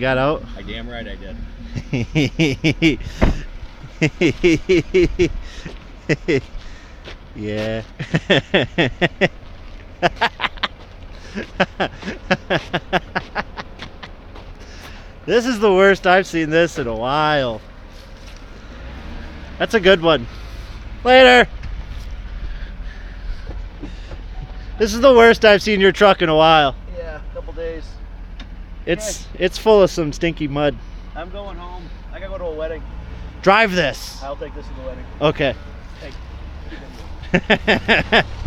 Got out? I damn right I did. yeah. this is the worst I've seen this in a while. That's a good one. Later. This is the worst I've seen your truck in a while. Yeah, a couple days. It's it's full of some stinky mud. I'm going home. I gotta go to a wedding. Drive this. I'll take this to the wedding. Okay. Hey, keep it moving.